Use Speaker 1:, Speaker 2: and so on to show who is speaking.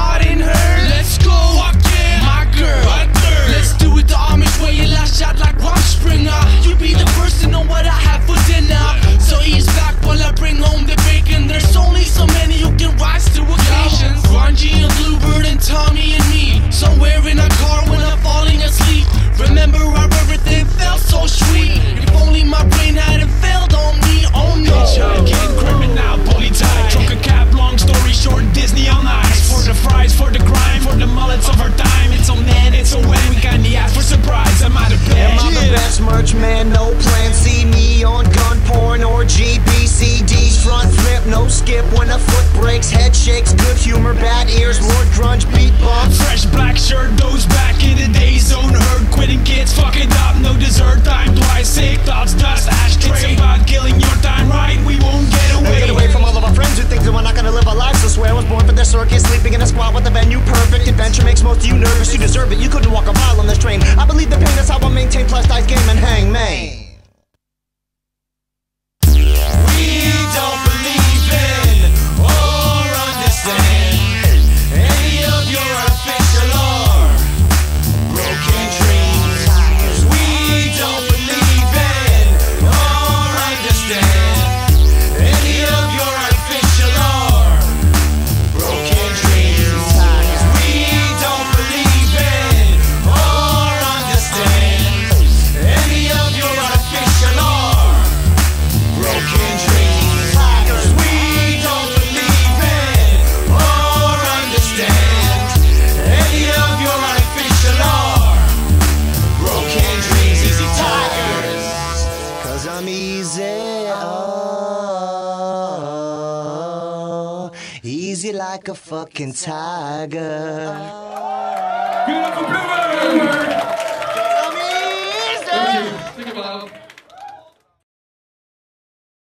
Speaker 1: heart in her. Let's go, fuck yeah, my girl. My girl. Let's do it the Amish way, your last shot like Rob Springer. You be the first to know what I have for dinner. So ease back while I bring home the bacon. There's only so many who can rise to occasions. Grungy and Bleubird and Tommy and me. Somewhere in a car when I'm falling asleep. Remember
Speaker 2: head shakes, good humor, bad ears, more grunge, beat bump.
Speaker 3: Fresh black shirt those back in the day zone, herd quitting kids, fucking up, no dessert time. twice, sick thoughts, dust, ashtray? It's about killing your time, right? We won't get away. get away
Speaker 2: from all of our friends who think that we're not gonna live our lives. So swear I was born for the circus, sleeping in a squat with a venue perfect. Adventure makes most of you nervous, you deserve it. You could easy like a fucking tiger.
Speaker 3: It